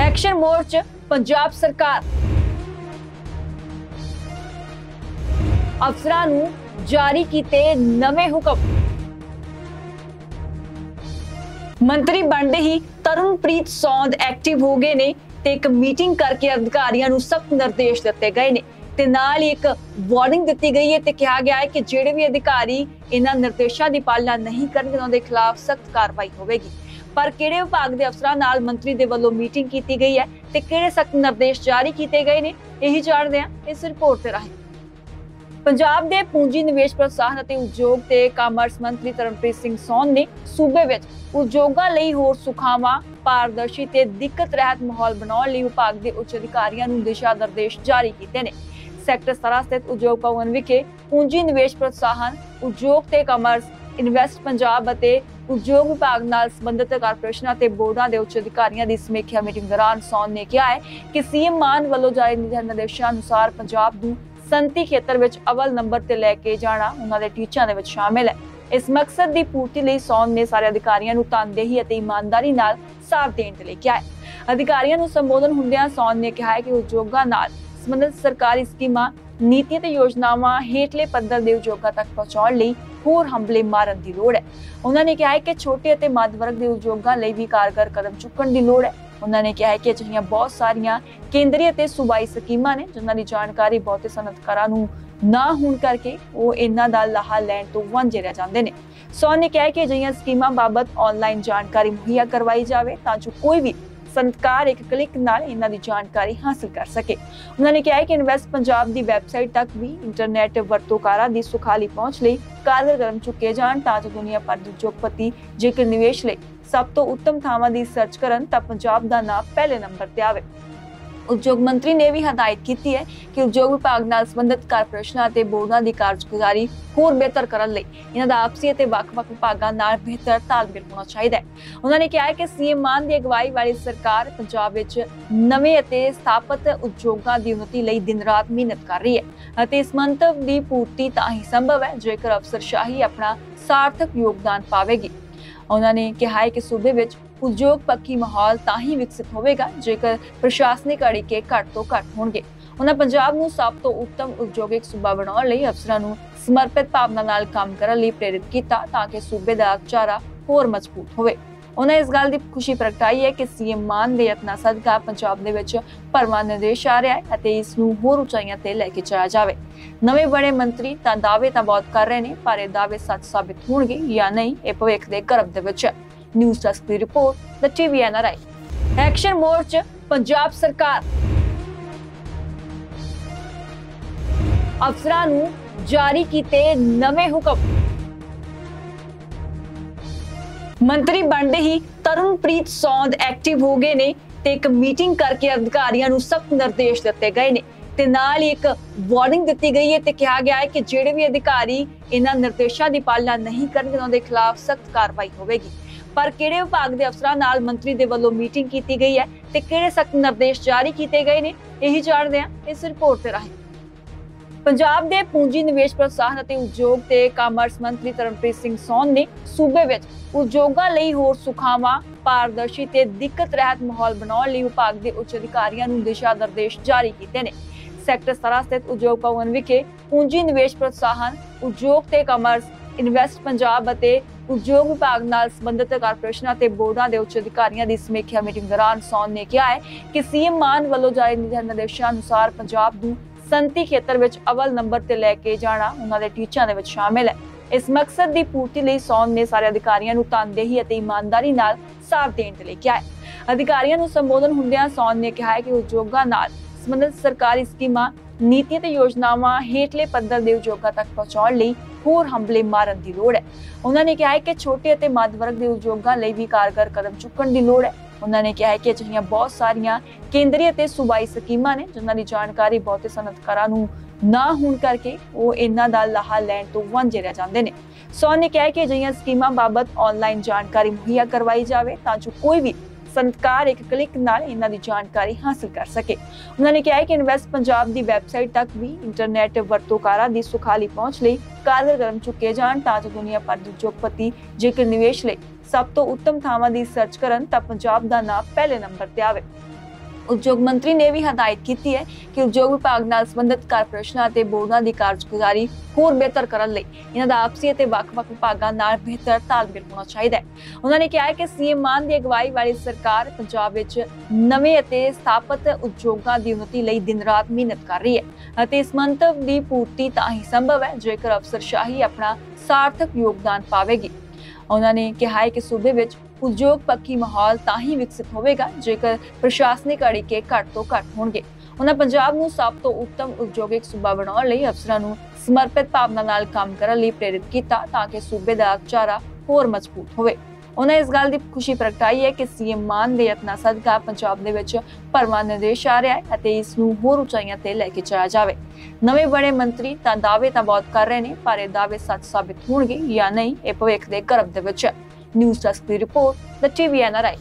Action mode 'ਚ ਪੰਜਾਬ ਸਰਕਾਰ। ਅਫਸਰਾਂ ਨੂੰ ਜਾਰੀ ਕੀਤੇ ਨਵੇਂ ਹੁਕਮ। ਮੰਤਰੀ ਬਣਦੇ ਹੀ ਤਰਨਪ੍ਰੀਤ ਸੌਂਦ ਐਕਟਿਵ ਹੋ ਗਏ ਨੇ ਤੇ ਇੱਕ ਮੀਟਿੰਗ ਕਰਕੇ ਅਧਿਕਾਰੀਆਂ ਨੂੰ ਸਖਤ ਨਿਰਦੇਸ਼ ਦਿੱਤੇ ਗਏ ਨੇ। ਤੇ ਨਾਲ ਹੀ ਇੱਕ ਵਾਰਨਿੰਗ ਦਿੱਤੀ ਗਈ ਹੈ ਤੇ ਕਿਹਾ ਗਿਆ ਹੈ ਕਿ ਜਿਹੜੇ ਵੀ ਅਧਿਕਾਰੀ ਇਹਨਾਂ ਨਿਰਦੇਸ਼ਾਂ ਦੀ ਪਾਲਣਾ ਨਹੀਂ ਕਰਨਗੇ, ਉਹਨਾਂ ਦੇ ਖਿਲਾਫ ਸਖਤ ਕਾਰਵਾਈ ਹੋਵੇਗੀ। ਪਰ ਕਿਹੜੇ ਵਿਭਾਗ ਦੇ ਅਫਸਰਾਂ ਨਾਲ ਮੰਤਰੀ ਦੇ ਵੱਲੋਂ ਮੀਟਿੰਗ ਕੀਤੀ ਗਈ ਹੈ ਤੇ ਕਿਹੜੇ ਸਖਤ ਨਿਰਦੇਸ਼ ਜਾਰੀ ਕੀਤੇ ਗਏ ਨੇ, ਇਹੀ ਜਾਣਦੇ ਹਾਂ ਇਸ ਰਿਪੋਰਟ ਤੇ ਰਾਹੀਂ। ਪੰਜਾਬ ਦੇ ਪੂੰਜੀ ਨਿਵੇਸ਼ ਪ੍ਰੋਤਸਾਹਨ ਅਤੇ ਉਦਯੋਗ ਤੇ ਕਾਮਰਸ ਮੰਤਰੀ ਤਰਨਪ੍ਰੀਤ ਸਿੰਘ ਸੌਨ ਨੇ ਸੂਬੇ ਵਿੱਚ ਉਦਯੋਗਾਂ ਲਈ ਹੋਰ ਸੁਖਾਵਾਂ, ਪਾਰਦਰਸ਼ੀ ਤੇ ਦਿੱਕਤ ਰਹਿਤ ਮਾਹੌਲ ਬਣਾਉਣ ਲਈ ਵਿਭਾਗ ਦੇ ਉੱਚ ਅਧਿਕਾਰੀਆਂ ਨੂੰ ਦਿਸ਼ਾ ਨਿਰਦੇਸ਼ ਜਾਰੀ ਕੀਤੇ ਨੇ। ਸੈਕਟਰ 17 ਸਥਿਤ ਉਦਯੋਗ ਭਵਨ ਵਿਖੇ ਪੂੰਜੀ ਨਿਵੇਸ਼ ਪ੍ਰੋਤਸਾਹਨ, ਉਦਯੋਗ ਤੇ ਕਾਮਰਸ ਇਨਵੈਸਟ ਪੰਜਾਬ ਅਤੇ ਉਦਯੋਗ ਵਿਭਾਗ ਨਾਲ ਸੰਬੰਧਿਤ ਕਾਰਪੋਰੇਸ਼ਨਾਂ ਤੇ ਬੋਰਡਾਂ ਦੇ ਉੱਚ ਅਧਿਕਾਰੀਆਂ ਦੀ ਸਮੀਖਿਆ ਮੀਟਿੰਗ ਦੌਰਾਨ ਸੌਨ ਨੇ ਕਿਹਾ ਹੈ ਕਿ ਸੀਐਮ ਮਾਨ ਵੱਲੋਂ ਜਾਰੀ ਨਿਰਦੇਸ਼ਾਂ ਅਨੁਸਾਰ ਪੰਜਾਬ ਨੂੰ ਸੰਤੀ ਖੇਤਰ ਵਿੱਚ ਅਵਲ ਨੰਬਰ ਤੇ ਲੈ ਕੇ ਜਾਣਾ ਉਹਨਾਂ ਦੇ ਟੀਚਿਆਂ ਦੇ ਵਿੱਚ ਸ਼ਾਮਿਲ ਹੈ। ਇਸ ਮਕਸਦ ਦੀ ਪੂਰਤੀ ਲਈ ਸੌਨ ਨੇ ਸਾਰੇ ਅਧਿਕਾਰੀਆਂ ਨੂੰ ਤਨਦੇਹੀ ਅਤੇ ਇਮਾਨਦਾਰੀ ਨਾਲ ਸਾਥ ਦੇਣ ਤੇ ਲਈ ਕਿਹਾ ਹੈ। ਅਧਿਕਾਰੀਆਂ ਨੂੰ ਸੰਬੋਧਨ ਹੁੰਦਿਆਂ ਸੌਨ ਨੇ ਕਿਹਾ ਹੈ ਕਿ ਉਦਯੋਗਾਂ ਨਾਲ ਸੰਬੰਧਿਤ ਸਰਕਾਰੀ ਸਕੀਮਾਂ, ਨੀਤੀਆਂ ਤੇ ਯੋਜਨਾਵਾਂ ਹੇਠਲੇ ਪੱਧਰ ਦੇ ਉਦਯੋਗਾਂ ਤੱਕ ਪਹੁੰਚਾਉਣ ਲਈ ਹੋਰ ਹੰਬਲੇ ਮਾਰਨ ਦੀ ਲੋੜ ਹੈ। ਉਹਨਾਂ ਨੇ ਕਿਹਾ ਹੈ ਕਿ ਛੋਟੇ ਅਤੇ ਮੱਧ ਵਰਗ ਦੇ ਉਦਯੋਗਾਂ ਲਈ ਵੀ ਕਾਰਗਰ ਕਦਮ ਚੁੱਕਣ ਦੀ ਲੋੜ ਹੈ। ਉਹਨਾਂ ਨੇ ਕਿਹਾ ਹੈ ਕਿ ਅਜਿਹੀਆਂ ਬਹੁਤ ਸਾਰੀਆਂ ਕੇਂਦਰੀ ਅਤੇ ਸੂਬਾਈ ਸਕੀਮਾਂ ਨੇ ਜਿਨ੍ਹਾਂ ਦੀ ਜਾਣਕਾਰੀ ਬਹੁਤੇ ਸਨਅਤਕਾਰਾਂ ਨੂੰ ਨਾ ਹੋਣ ਕਰਕੇ ਉਹ ਇਹਨਾਂ ਦਾ ਲਾਹਾ ਲੈਣ ਤੋਂ ਵਾਂਝੇ ਰਹਿ ਜਾਂਦੇ ਨੇ। ਸੋ ਨੇ ਕਿਹਾ ਕਿ ਅਜਿਹੀਆਂ ਸਕੀਮਾਂ ਬਾਬਤ ਆਨਲਾਈਨ ਜਾਣਕਾਰੀ ਮੁਹੱਈਆ ਕਰਵਾਈ ਜਾਵੇ ਤਾਂ ਜੋ ਕੋਈ ਵੀ ਸੰਤਕਾਰ ਇੱਕ ਕਲਿੱਕ ਨਾਲ ਇਹਨਾਂ ਦੀ ਜਾਣਕਾਰੀ ਹਾਸਲ ਕਰ ਸਕੇ। ਉਹਨਾਂ ਨੇ ਕਿਹਾ ਹੈ ਕਿ ਇਨਵੈਸਟ ਪੰਜਾਬ ਦੀ ਵੈਬਸਾਈਟ ਤੱਕ ਵੀ ਇੰਟਰਨੈਟ ਵਰਤੋਂਕਾਰਾਂ ਦੀ ਸੁਖਾਲੀ ਪਹੁੰਚ ਲਈ ਕਾਰਗਰ ਕਦਮ ਚੁੱਕੇ ਜਾਣ ਤਾਂ ਜੋ ਦੁਨੀਆ ਭਰ ਦੇ ਉਦਯੋਗਪਤੀ ਜੇਕਰ ਨਿਵੇਸ਼ ਲਈ ਸਭ ਤੋਂ ਉੱਤਮ ਥਾਵਾਂ ਦੀ ਸਰਚ ਕਰਨ ਤਾਂ ਪੰਜਾਬ ਦਾ ਨਾਮ ਪਹਿਲੇ ਨੰਬਰ ਤੇ ਆਵੇ। ਉਦਯੋਗ ਮੰਤਰੀ ਨੇ ਵੀ ਹਦਾਇਤ ਕੀਤੀ ਹੈ ਕਿ ਉਦਯੋਗ ਵਿਭਾਗ ਨਾਲ ਸੰਬੰਧਿਤ ਕਾਰਪੋਰੇਸ਼ਨਾਂ ਅਤੇ ਬੋਰਡਾਂ ਦੀ ਕਾਰਜਗੁਜ਼ਾਰੀ ਹੋਰ ਬਿਹਤਰ ਕਰਨ ਲਈ ਇਹਨਾਂ ਦਾ ਆਪਸੀ ਅਤੇ ਵੱਖ-ਵੱਖ ਵਿਭਾਗਾਂ ਨਾਲ ਬਿਹਤਰ ਤਾਲਮੇਲ ਹੋਣਾ ਚਾਹੀਦਾ ਹੈ। ਉਹਨਾਂ ਨੇ ਕਿਹਾ ਹੈ ਕਿ ਸੀਐਮ ਮਾਨ ਦੀ ਅਗਵਾਈ ਵਾਲੀ ਸਰਕਾਰ ਪੰਜਾਬ ਵਿੱਚ ਨਵੇਂ ਅਤੇ ਸਥਾਪਿਤ ਉਦਯੋਗਾਂ ਦੀ ਉਨਤੀ ਲਈ ਦਿਨ-ਰਾਤ ਮਿਹਨਤ ਕਰ ਰਹੀ ਹੈ ਅਤੇ ਇਸ ਮੰਤਵ ਦੀ ਪੂਰਤੀ ਤਾਂ ਹੀ ਸੰਭਵ ਹੈ ਜੇਕਰ ਅਫਸਰਸ਼ਾਹੀ ਆਪਣਾ ਸਾਰਥਕ ਯੋਗਦਾਨ ਪਾਵੇਗੀ। ਉਹਨਾਂ ਨੇ ਕਿਹਾ ਹੈ ਕਿ ਸੂਬੇ ਵਿੱਚ ਉਦਯੋਗ ਪੱਖੀ ਮਾਹੌਲ ਤਾਂ ਹੀ ਵਿਕਸਿਤ ਹੋਵੇਗਾ, ਜੇਕਰ ਪ੍ਰਸ਼ਾਸਨਿਕ ਅੜਿੱਕੇ ਘੱਟ ਤੋਂ ਘੱਟ ਹੋਣਗੇ। ਉਹਨਾਂ ਪੰਜਾਬ ਨੂੰ ਸਭ ਤੋਂ ਉੱਤਮ ਉਦਯੋਗਿਕ ਸੂਬਾ ਬਣਾਉਣ ਲਈ ਅਫਸਰਾਂ ਨੂੰ ਸਮਰਪਿਤ ਭਾਵਨਾ ਨਾਲ ਕੰਮ ਕਰਨ ਲਈ ਪ੍ਰੇਰਿਤ ਕੀਤਾ ਤਾਂ ਕਿ ਸੂਬੇ ਦਾ ਚਾਰਾ ਹੋਰ ਮਜ਼ਬੂਤ ਹੋਵੇ। ਉਹਨਾਂ ਇਸ ਗੱਲ ਦੀ ਖੁਸ਼ੀ ਪ੍ਰਗਟਾਈ ਹੈ ਕਿ ਸੀਐਮ ਮਾਨ ਦੇ ਯਤਨਾਂ ਸਦਕਾ ਪੰਜਾਬ ਦੇ ਵਿੱਚ ਭਰਵਾਂ ਨਿਰਦੇਸ਼ ਆ ਰਿਹਾ ਹੈ ਅਤੇ ਇਸ ਨੂੰ ਹੋਰ ਉਚਾਈਆਂ ਤੇ ਲੈ ਕੇ ਜਾਇਆ ਜਾਵੇ। ਨਵੇਂ ਬਣੇ ਮੰਤਰੀ ਤਾਂ ਦਾਅਵੇ ਤਾਂ ਬਹੁਤ ਕਰ ਰਹੇ ਨੇ, ਪਰ ਇਹ ਦਾਅਵੇ ਸੱਚ ਸਾਬਿਤ ਹੋਣਗੇ ਜਾਂ ਨਹੀਂ, ਇਹ ਭਵਿੱਖ ਦੇ ਗਰਭ ਦੇ ਵਿੱਚ ਹੈ। News desk the report the TV NRI action mode Punjab ਸਰਕਾਰ। ਅਫਸਰਾਂ ਨੂੰ ਜਾਰੀ ਕੀਤੇ ਨਵੇਂ ਹੁਕਮ। ਮੰਤਰੀ ਬਣਦੇ ਹੀ ਤਰਨਪ੍ਰੀਤ ਸੌਂਦ ਐਕਟਿਵ ਹੋ ਗਏ ਨੇ ਤੇ ਇੱਕ ਮੀਟਿੰਗ ਕਰਕੇ ਅਧਿਕਾਰੀਆਂ ਨੂੰ ਸਖਤ ਨਿਰਦੇਸ਼ ਦਿੱਤੇ ਗਏ ਨੇ। ਤੇ ਨਾਲ ਹੀ ਇੱਕ ਵਾਰਨਿੰਗ ਦਿੱਤੀ ਗਈ ਹੈ ਤੇ ਕਿਹਾ ਗਿਆ ਹੈ ਕਿ ਜਿਹੜੇ ਵੀ ਅਧਿਕਾਰੀ ਇਹਨਾਂ ਨਿਰਦੇਸ਼ਾਂ ਦੀ ਪਾਲਣਾ ਨਹੀਂ ਕਰਨਗੇ, ਉਹਨਾਂ ਦੇ ਖਿਲਾਫ ਸਖਤ ਕਾਰਵਾਈ ਹੋਵੇਗੀ। ਪਰ ਕਿਹੜੇ ਵਿਭਾਗ ਦੇ ਅਫਸਰਾਂ ਨਾਲ ਮੰਤਰੀ ਦੇ ਵੱਲੋਂ ਮੀਟਿੰਗ ਕੀਤੀ ਗਈ ਹੈ ਤੇ ਕਿਹੜੇ ਸਖਤ ਨਿਰਦੇਸ਼ ਜਾਰੀ ਕੀਤੇ ਗਏ ਨੇ, ਇਹੀ ਜਾਣਦੇ ਹਾਂ ਇਸ ਰਿਪੋਰਟ ਤੇ ਰਾਹੀਂ। ਪੰਜਾਬ ਦੇ ਪੂੰਜੀ ਨਿਵੇਸ਼ ਪ੍ਰੋਤਸਾਹਨ ਅਤੇ ਉਦਯੋਗ ਤੇ ਕਾਮਰਸ ਮੰਤਰੀ ਤਰਨਪ੍ਰੀਤ ਸਿੰਘ ਸੌਨ ਨੇ ਸੂਬੇ ਵਿੱਚ ਉਦਯੋਗਾਂ ਲਈ ਹੋਰ ਸੁਖਾਵਾਂ, ਪਾਰਦਰਸ਼ੀ ਤੇ ਦਿੱਕਤ ਰਹਿਤ ਮਾਹੌਲ ਬਣਾਉਣ ਲਈ ਵਿਭਾਗ ਦੇ ਉੱਚ ਅਧਿਕਾਰੀਆਂ ਨੂੰ ਦਿਸ਼ਾ ਨਿਰਦੇਸ਼ ਜਾਰੀ ਕੀਤੇ ਨੇ। ਸੈਕਟਰ 17 ਸਥਿਤ ਉਦਯੋਗ ਭਵਨ ਵਿਖੇ ਪੂੰਜੀ ਨਿਵੇਸ਼ ਪ੍ਰੋਤਸਾਹਨ, ਉਦਯੋਗ ਤੇ ਕਾਮਰਸ, ਇਨਵੈਸਟ ਪੰਜਾਬ ਅਤੇ ਉਦਯੋਗ ਵਿਭਾਗ ਨਾਲ ਸੰਬੰਧਿਤ ਕਾਰਪੋਰੇਸ਼ਨਾਂ ਤੇ ਬੋਰਡਾਂ ਦੇ ਉੱਚ ਅਧਿਕਾਰੀਆਂ ਦੀ ਸਮੀਖਿਆ ਮੀਟਿੰਗ ਦੌਰਾਨ ਸੌਨ ਨੇ ਕਿਹਾ ਹੈ ਕਿ ਸੀਐਮ ਮਾਨ ਵੱਲੋਂ ਜਾਰੀ ਨਿਰਦੇਸ਼ਾਂ ਅਨੁਸਾਰ ਪੰਜਾਬ ਨੂੰ ਸੰਤੀ ਖੇਤਰ ਵਿੱਚ ਅਵਲ ਨੰਬਰ ਤੇ ਲੈ ਕੇ ਜਾਣਾ ਉਹਨਾਂ ਦੇ ਟੀਚਿਆਂ ਦੇ ਵਿੱਚ ਸ਼ਾਮਿਲ ਹੈ। ਇਸ ਮਕਸਦ ਦੀ ਪੂਰਤੀ ਲਈ ਸੌਨ ਨੇ ਸਾਰੇ ਅਧਿਕਾਰੀਆਂ ਨੂੰ ਤਨਦੇਹੀ ਅਤੇ ਇਮਾਨਦਾਰੀ ਨਾਲ ਸਾਥ ਦੇਣ ਤੇ ਲਈ ਕਿਹਾ ਹੈ। ਅਧਿਕਾਰੀਆਂ ਨੂੰ ਸੰਬੋਧਨ ਹੁੰਦਿਆਂ ਸੌਨ ਨੇ ਕਿਹਾ ਹੈ ਕਿ ਉਦਯੋਗਾਂ ਨਾਲ ਸੰਬੰਧਿਤ ਸਰਕਾਰੀ ਸਕੀਮਾਂ, ਨੀਤੀਆਂ ਤੇ ਯੋਜਨਾਵਾਂ ਹੇਠਲੇ ਪੱਧਰ ਦੇ ਉਦਯੋਗਾਂ ਤੱਕ ਪਹੁੰਚਾਉਣ ਲਈ ਹੋਰ ਹੰਬਲੇ ਮਾਰਨ ਦੀ ਲੋੜ ਹੈ। ਉਹਨਾਂ ਨੇ ਕਿਹਾ ਹੈ ਕਿ ਛੋਟੇ ਅਤੇ ਮੱਧ ਵਰਗ ਦੇ ਉਦਯੋਗਾਂ ਲਈ ਵੀ ਕਾਰਗਰ ਕਦਮ ਚੁੱਕਣ ਦੀ ਲੋੜ ਹੈ। ਉਹਨਾਂ ਨੇ ਕਿਹਾ ਹੈ ਕਿ ਅਜਿਹੀਆਂ ਬਹੁਤ ਸਾਰੀਆਂ ਕੇਂਦਰੀ ਅਤੇ ਸੂਬਾਈ ਸਕੀਮਾਂ ਨੇ, ਜਿਨ੍ਹਾਂ ਦੀ ਜਾਣਕਾਰੀ ਬਹੁਤੇ ਸਨਅਤਕਾਰਾਂ ਨੂੰ ਨਾ ਹੋਣ ਕਰਕੇ ਉਹ ਇਹਨਾਂ ਦਾ ਲਾਹਾ ਲੈਣ ਤੋਂ ਵਾਂਝੇ ਰਹਿ ਜਾਂਦੇ ਨੇ। ਸੌਨ ਨੇ ਕਿਹਾ ਕਿ ਅਜਿਹੀਆਂ ਸਕੀਮਾਂ ਬਾਬਤ ਆਨਲਾਈਨ ਜਾਣਕਾਰੀ ਮੁਹੱਈਆ ਕਰਵਾਈ ਜਾਵੇ ਤਾਂ ਜੋ ਕੋਈ ਵੀ ਸੰਤਕਾਰ ਇੱਕ ਕਲਿੱਕ ਨਾਲ ਇਹਨਾਂ ਦੀ ਜਾਣਕਾਰੀ ਹਾਸਲ ਕਰ ਸਕੇ। ਉਹਨਾਂ ਨੇ ਕਿਹਾ ਕਿ ਇਨਵੈਸਟ ਪੰਜਾਬ ਦੀ ਵੈਬਸਾਈਟ ਤੱਕ ਵੀ ਇੰਟਰਨੈਟ ਵਰਤੋਂਕਾਰਾਂ ਦੀ ਸੁਖਾਲੀ ਪਹੁੰਚ ਲਈ ਕਾਰਗਰ ਕਦਮ ਚੁੱਕੇ ਜਾਣ ਤਾਂ ਜੋ ਦੁਨੀਆ ਭਰ ਦੇ ਉਦਯੋਗਪਤੀ ਜੇਕਰ ਨਿਵੇਸ਼ ਲਈ ਸਭ ਤੋਂ ਉੱਤਮ ਥਾਵਾਂ ਦੀ ਸਰਚ ਕਰਨ ਤਾਂ ਪੰਜਾਬ ਦਾ ਨਾਮ ਪਹਿਲੇ ਨੰਬਰ ਤੇ ਆਵੇ। ਉਦਯੋਗ ਮੰਤਰੀ ਨੇ ਵੀ ਹਦਾਇਤ ਕੀਤੀ ਹੈ ਕਿ ਉਦਯੋਗ ਵਿਭਾਗ ਨਾਲ ਸੰਬੰਧਿਤ ਕਾਰਪੋਰੇਸ਼ਨਾਂ ਅਤੇ ਬੋਰਡਾਂ ਦੀ ਕਾਰਜਗੁਜ਼ਾਰੀ ਹੋਰ ਬਿਹਤਰ ਕਰਨ ਲਈ ਇਹਨਾਂ ਦਾ ਆਪਸੀ ਅਤੇ ਵੱਖ-ਵੱਖ ਵਿਭਾਗਾਂ ਨਾਲ ਬਿਹਤਰ ਤਾਲਮੇਲ ਹੋਣਾ ਚਾਹੀਦਾ ਹੈ। ਉਹਨਾਂ ਨੇ ਕਿਹਾ ਹੈ ਕਿ ਸੀਐਮ ਮਾਨ ਦੀ ਅਗਵਾਈ ਵਾਲੀ ਸਰਕਾਰ ਪੰਜਾਬ ਵਿੱਚ ਨਵੇਂ ਅਤੇ ਸਥਾਪਿਤ ਉਦਯੋਗਾਂ ਦੀ ਉਨਤੀ ਲਈ ਦਿਨ-ਰਾਤ ਮਿਹਨਤ ਕਰ ਰਹੀ ਹੈ ਅਤੇ ਇਸ ਮੰਤਵ ਦੀ ਪੂਰਤੀ ਤਾਂ ਹੀ ਸੰਭਵ ਹੈ ਜੇਕਰ ਅਫਸਰਸ਼ਾਹੀ ਆਪਣਾ ਸਾਰਥਕ ਯੋਗਦਾਨ ਪਾਵੇਗੀ। ਉਹਨਾਂ ਨੇ ਕਿਹਾ ਹੈ ਕਿ ਸੂਬੇ ਵਿੱਚ ਉਦਯੋਗ ਪੱਖੀ ਮਾਹੌਲ ਤਾਂ ਹੀ ਵਿਕਸਿਤ ਹੋਵੇਗਾ, ਜੇਕਰ ਪ੍ਰਸ਼ਾਸਨਿਕ ਅੜਿੱਕੇ ਘੱਟ ਤੋਂ ਘੱਟ ਹੋਣਗੇ। ਉਹਨਾਂ ਪੰਜਾਬ ਨੂੰ ਸਭ ਤੋਂ ਉੱਤਮ ਉਦਯੋਗਿਕ ਸੂਬਾ ਬਣਾਉਣ ਲਈ ਅਫਸਰਾਂ ਨੂੰ ਸਮਰਪਿਤ ਭਾਵਨਾ ਨਾਲ ਕੰਮ ਕਰਨ ਲਈ ਪ੍ਰੇਰਿਤ ਕੀਤਾ ਤਾਂ ਕਿ ਸੂਬੇ ਦਾ ਚਾਰਾ ਹੋਰ ਮਜ਼ਬੂਤ ਹੋਵੇ। ਉਹਨਾਂ ਇਸ ਗੱਲ ਦੀ ਖੁਸ਼ੀ ਪ੍ਰਗਟਾਈ ਹੈ ਕਿ ਸੀਐਮ ਮਾਨ ਦੇ ਯਤਨਾਂ ਸਦਕਾ ਪੰਜਾਬ ਦੇ ਵਿੱਚ ਭਰਵਾਂ ਨਿਰਦੇਸ਼ ਆ ਰਿਹਾ ਹੈ ਅਤੇ ਇਸ ਨੂੰ ਹੋਰ ਉਚਾਈਆਂ ਤੇ ਲੈ ਕੇ ਜਾਇਆ ਜਾਵੇ। ਨਵੇਂ ਬਣੇ ਮੰਤਰੀ ਤਾਂ ਦਾਅਵੇ ਤਾਂ ਬਹੁਤ ਕਰ ਰਹੇ ਨੇ, ਪਰ ਇਹ ਦਾਅਵੇ ਸੱਚ ਸਾਬਿਤ ਹੋਣਗੇ ਜਾਂ ਨਹੀਂ, ਇਹ ਭਵਿੱਖ ਦੇ ਗਰਭ ਦੇ ਵਿੱਚ ਹੈ। ਨਿਊਜ਼ ਡੈਸਕ ਦੀ ਰਿਪੋਰਟ ਦ ਟੀਵੀ ਐਨਆਰਆਈ